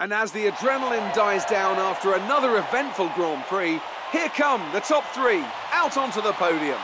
And as the adrenaline dies down after another eventful Grand Prix, here come the top three out onto the podium.